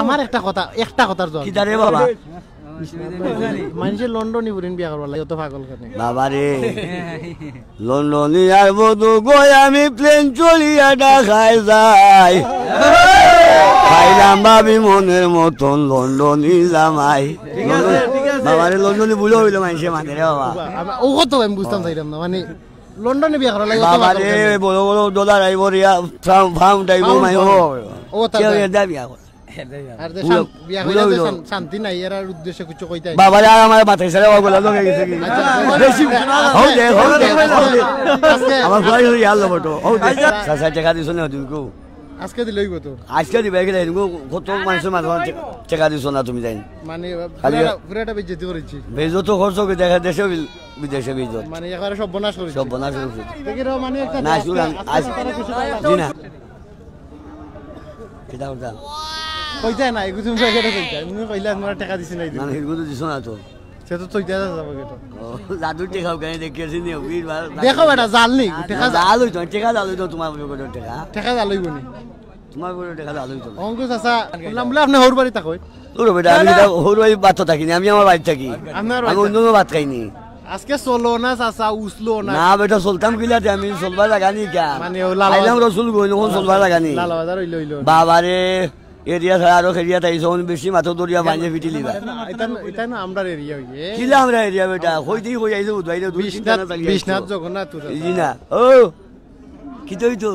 আমার একটা কথা একটা কথার জল। কিদারে বাবা? মানুষের লন্ডনই বুড়িন বিয়া করবার লাগে অত পাগল কেন? বাবা রে। লন্ডনি আর বধু গই আমি প্লেন চলিয়া ঢাকায় যাই। খাইলাম ভাবি মনের মতন লন্ডনি জামাই বাবা রে লন্ডনি বুঝে হইল মানুষে মানে রে বাবা। ও কত আমি বুঝতাম চাইলাম না মানে লন্ডনে বিয়া করার লাগে বাবা রে? বড় বড় ডলার আইব রিয়া ফার্ম ফার্ম টাইব মাই ও ও কেউ বিয়া করে। শান্তি নাই এর উদ্দেশ্য কিছু কইতে। বাবা আর আমার বাতাই সারে বলা লোক গেছে কি? বেশি হও দে হও দে হও দে। আজকে- আমার ঘরে হই আল বটো হও দে। সাসা টাকা দিছ না তুমি কো আজকে দিলেই তো। আজকে দিবে গেলে তুমি কত মানুষের মাঝে টাকা দিছ না তুমি জানি। মানে পুরাটা- বেজ্জতি করেছি। বেজো খরচ করে দেখা দেশে বিদেশে বেজো মানে একেবারে সব বনাশ করেছি। সব বনা শুরু করছে। দেখি রে, মানে একটা না আজকে- আজ তারা কিছু কইলা। জি না। কিটা কথা কইতে না এগুলো তুমি কইতে কইতে তুমি কইলা তোমার টাকা দিছি নাই মানে হিরগু তো দিছ না তো। সে তো তৈতে যাবে কেটো জাদুর টেকাও কেন দেখিয়েছি নি? বীর দেখো বেটা জাল নি টাকা জাল হইতো টেকা জাল হইতো তোমার বড় টেকা। টাকা জালইব নি? তোমার বড় টেকা জাল হইতো অঙ্কুশ চাচা বললাম বলে আপনি হর বাড়ি থাকই ওরে বেটা আমি ভাই বাত থাকিনি আমি আমার বাড়ি থাকি। আমি? অন্য ভাত খাইনি আজকে চলো না চাচা উসলো না। না বেটা চলতাম কিলাতে আমি চলবার লাগা নি কা মানে ও লালা- আইলাম রসুল গই নখন চলবার লাগা নি। লালা বাজার হইল হইল বাবারে এরিয়া ছাড়া আরো খেরিয়া তাইছ বেশি মাথা দরিয়া বানিয়ে ফিটি লিবা এটা না আমরা এরিয়া হইয়ে কিলা আমরা এরিয়া বেটা কই দিই কই আইছো উদ্বাইলে দুই বিশ্বনাথ জগন্নাথ জি না ও কি তো? দিলো।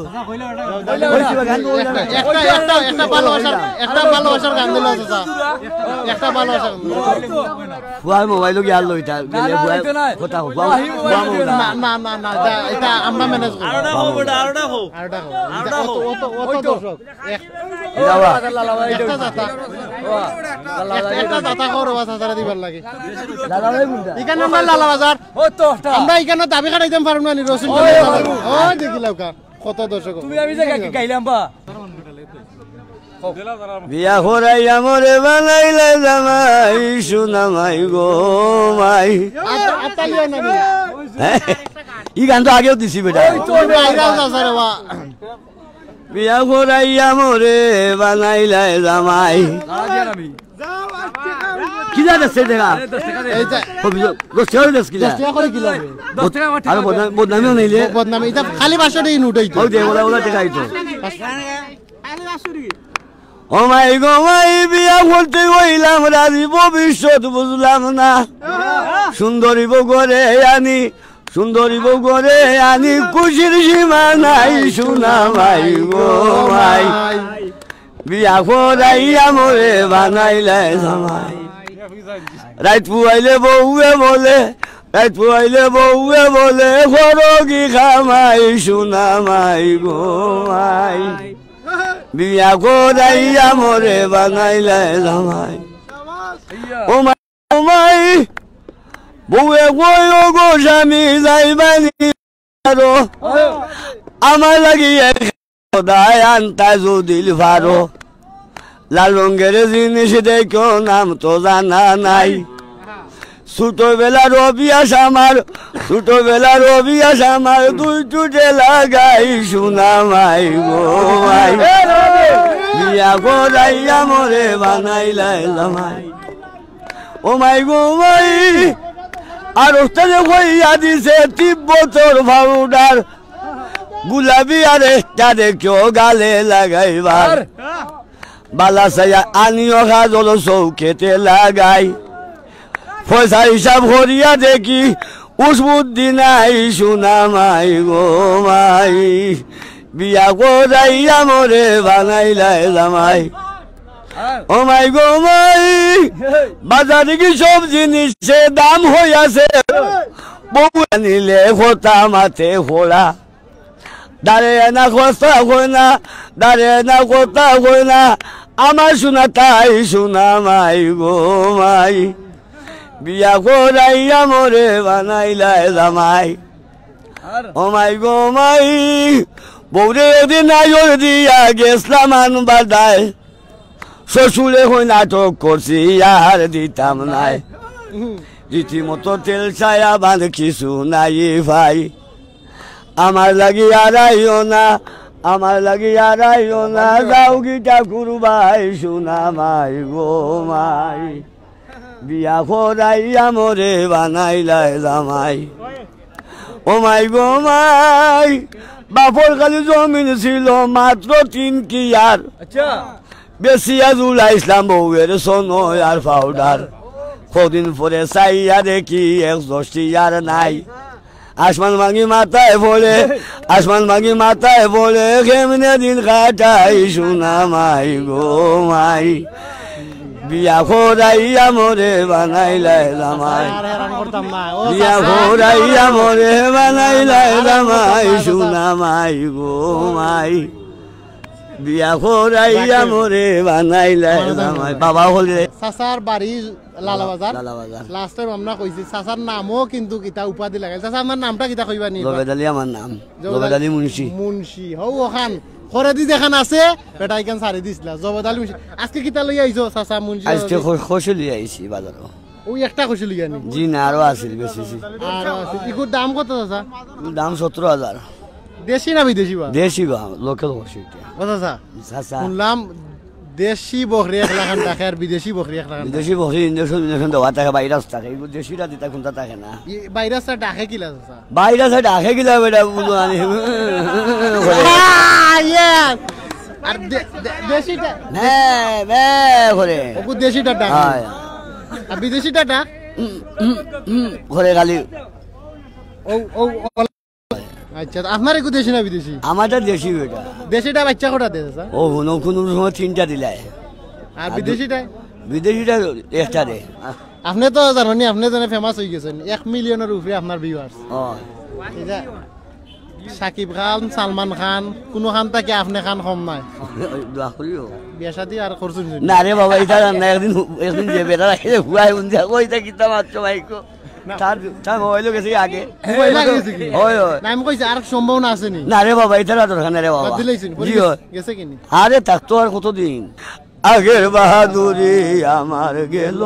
ফুয়ার মোবাইল গেলে ফুয়ার কথা এটা আমরা এখানে দাবি খাটাইতাম পারব না নি রসুন দেখিলাম কত দর্শক? বিয়া করাইয়া মরে বানাইলে জামাই সুনামাই গো মাই? ই গান তো আগেও দিছি বেটা। বা বিয়া করাইয়া মরে বানাইলে জামাই। কি যা দেখছে দেখা রসিয়াও দেখছ কিলা বদনামিও বদনামি খালি বাসরে ইন উঠাইতো ওই দে ওলা ওলা দেখা আইতো ও মাই গো মাই বিয়া করতে হইলাম রাজি ভবিষ্যৎ বুঝলাম না। সুন্দরী বগরে আনি সুন্দরী বগরে আনি খুশির সীমা নাই শুনা মাই গো মাই। বিয়া করাইয়া মোরে বানাইলে জামাই। রাইত পুয়াইলে বউয়ে বলে রাইত পুয়াইলে বউয়ে বলে খরগি খামাই শুনা মাই গো মাই বিয়া করাইয়া মোরে বানাইলে জামাই। ও মাই বউয়ে কই ও গো স্বামী যাইবানি আরও আমার লাগি খোদায় আনতা ভারো। লাল রঙের জিনিস দেখো, নাম তো জানা নাই। ছোটবেলার অভিয়াস আমার ছোটবেলার অভিয়াস আমার, দুই টুটে লাগাই শোনা মাই গো মাই বিয়া করাইয়া মরে বানাইলাই ও মাই গো মাই আর ওস্তাদে কইয়া দিছে তিব্বতর ভাউডার। গুলাবি আর একটা দেখো গালে লাগাইবার। বালা সায়া আনিও কাজল চৌকেতে লাগাই। পয়সা হিসাব করিয়া দেখি উসবুদ্ধি নাই শুনা মাই গো বিয়া করাইয়া মরে বানাইলাই জামাই। ও মাই গো বাজারে কি সব জিনিসের দাম হইয়াছে? বউ আনিলে খোতা মাথে খোলা দাঁড়ে না কথা কই না, দাঁড়ে না কথা কই না আমার শোনা, তাই শোনা মাই গো মাই। বিয়া করাইয়া মরে বানাইলাই জামাই। ও মাই গো মাই বৌরে এদিন আয়োর দিয়া গেছলাম আন বাদায় শ্বশুরে হই নাটক করছি, আর দিতাম নাই। রীতিমতো তেল ছায়া বাঁধ কিছু নাই ভাই। আমার লাগি আড়াইও না আমার লাগি আর আইও না যাও গিটা কুরবাই শোনা মাই গো মাই। বিয়া করাইয়া মরে বানাইলাই জামাই। ও মাই গো মাই বাপর খালি জমিন ছিল মাত্র তিন কি আর আচ্ছা। বেশিয়া জুলা ইসলাম বউয়ের সোনো আর পাউডার। কদিন পরে চাইয়া দেখি এক দশটি আর নাই। আসমান ভাঙি মাথায় বলে আসমান ভাঙি মাথায় বলে কেমনে দিন কাটাই সোনা মাই গো মাই বিয়া খোরাইয়া মরে বানাইলাই বিয়া খোরাইয়া মরে বানাইলাই জামাই সোনা মাই গো মাই বিয়া খোরাইয়া মরে বানাইলাই জামাই। বাবা হলে চাচার বাড়ি লালাবাজার লালাবাজার। লাস্ট টাইম আমরা কইছি চাচার নামও কিন্তু কিতা উপাধি লাগাই চাচা আমার নামটা কিতা কইবা নি? জবেদ আলী আমার নাম। জবেদ আলী মুন্সি। মুন্সি। ওখান। দেখান আছে বেটা ইখান সারি দিছিলা? জবদ আলী মুন্সি। আজকে কিতা লই আইছো চাচা মুন্সি আজকে খসলি আইছি বাজারও ওই একটা জি না আরও আছিল বেশি আর আছে ইকুর দাম কত চাচা? দাম সতেরো হাজার দেশি না বিদেশি বা দেশি বা লোকাল চাচা শুনলাম দেশি বকরি এক লাখ টাকা আর বিদেশি বকরি এক লাখ বিদেশি বসে ইঞ্জেকশন ইঞ্জেকশন দেওয়া থাকে বাইরাস থাকে। এগুলো দেশিরা দিতা কোনটা থাকে না। বাইরে ডাকে কিলা বাইরা সাইড আখে গিলা বেটা বুঝো আনি। আর দেশিটা নে বে করে ওকু দেশিটা ডাক। আর বিদেশিটা ডাক। ঘরে খালি। ও ও- আচ্ছা আপনার একু দেশি না বিদেশি? আমারটা দেশি বেটা। দেশিটা বাচ্চা কটা স্যার ও কোনো কোনো সময় তিনটা দিলাই আর বিদেশিটা বিদেশিটা একটা দে। আপনি তো জানি আপনি জানে ফেমাস হয়ে গেছেন। এক মিলিয়নের উপরে আপনার ভিউয়ার্স ও। সাকিব খান সালমান খান কোনো খান তাকে আপনি খান কম নাই। দোয়া বিয়া শাদি আর করছুন না রে বাবা এটা একদিন একদিন যে বেটা রাখে হুয়াই উন যা ওইটা কিতা মাত্র ভাইকো। তার তার মোবাইলও গেছে আগে? কইছি আর সম্ভাবনা আছে নি। না রে বাবা এটা দরকার না রে বাবা। জি গেছে কিনি আরে আর কতদিন? আগের বাহাদুরি আমার গেল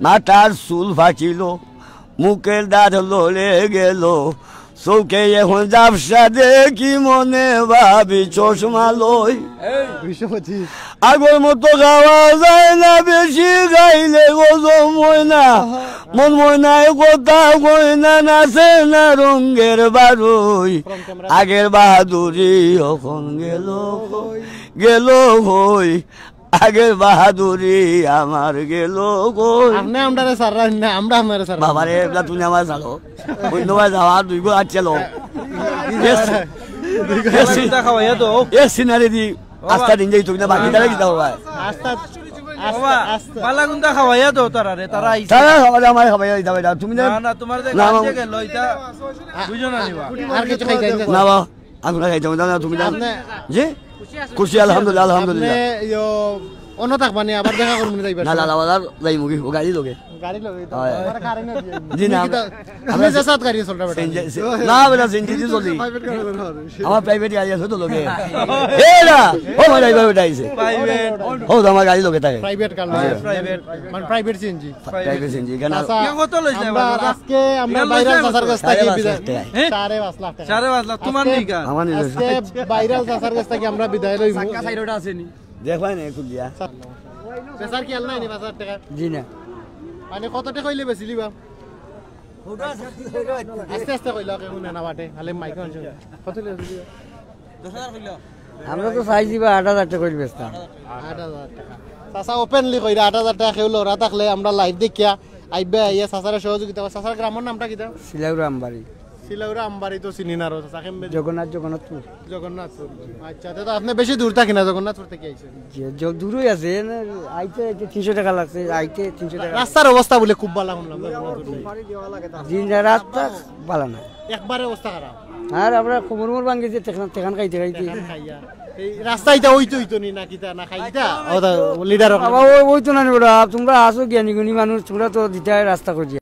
মাথার চুল ফাটিল মুখের দাঁত লড়ে গেল চৌকে এখন জাপসা দেখি মনে ভাবি চশমা লই। আগর মতো গাওয়া যায় না বেশি গাইলে গজম হয় না। মন ময়নায় কথা কই না নাচে না রঙ্গের বারুই। আগের বাহাদুরি এখন গেল গেল হই। আগের বাহাদুরি আমার গেল কই? আপনি আমরা স্যার না আমরা আপনার স্যার বাবারে এগুলা তুমি আমার জানো অন্যবার যাওয়া দুই গো আচ্ছা লো চিন্তা খাওয়াইয়া তো। এ সিনারি দি আস্তা দিন যাই তুমি না বাকি ভাই আস্তা বাবা আস্তা আমার খাবার দিতে হবে তুমি না তুমি না জি খুশি আলহামদুলিল্লাহ আলহামদুলিল্লাহ। অন্য থাকবানি আবার দেখা করব যাইবার না লালা বাজার যাই মুগি ও গাড়ি লোকে লগে। আমার না না, না প্রাইভেট গাড়ি আছে তো লোকে ও আমার ড্রাইভার আইছে ও তো আমার গাড়ি লোকে থাকে প্রাইভেট কার প্রাইভেট মানে প্রাইভেট সিএনজি প্রাইভেট এখানে আচ্ছা কত লইছে আজকে আমরা ভাইরাল চাচার কাছ থেকে বিদায় লাখ টাকা। হ্যাঁ? সাড়ে পাঁচ লাখ টাকা সাড়ে পাঁচ লাখ তোমার আজকে- নিকা আমার নিজস্ব আজকে ভাইরাল চাচার কাছ থেকে আমরা বিদায় লইব দেখবাই না একটু দিয়া পেশার কি আলনা নি বাজার টাকা জি না মানে কত টাকা হইলে বেচিলি বা আস্তে আস্তে কইলা কে শুনে না বাটে হালে মাইক কত হইলে বেচিলি আমরা তো চাইছি বা আট হাজার টাকা কইলে বেচতাম। আট হাজার টাকা। চাচা ওপেনলি কইরা আট হাজার টাকা কেউ লড়া থাকলে আমরা লাইভ দেখিয়া আইবে আইয়া চাচারে সহযোগিতা। চাচার গ্রামের নামটা কিতা শিলাউরা আমবাড়ি। শিলাউরা আমবাড়ি তো চিনি না চাচা কেমবে জগন্নাথ জগন্নাথপুর। জগন্নাথপুর আচ্ছা তো আপনি বেশি দূর থাকি না জগন্নাথপুর থেকে আইছেন। দূরই আছে আইতে তিনশো টাকা লাগছে আইতে তিনশো টাকা রাস্তার অবস্থা বলে খুব ভালো শুনলাম দিন রাতটা ভালো না। একবারে অবস্থা খারাপ। আর আমরা মোর ভাঙ্গিছে তেখান তেখান খাইতে খাইতে। রাস্তা ওইতো ওইতো নি না কিতা না খাইতা? ও লিডার ওই ওই তো না তোমরা আসো জ্ঞানী গুণী মানুষ তোমরা তো দিতে রাস্তা করছি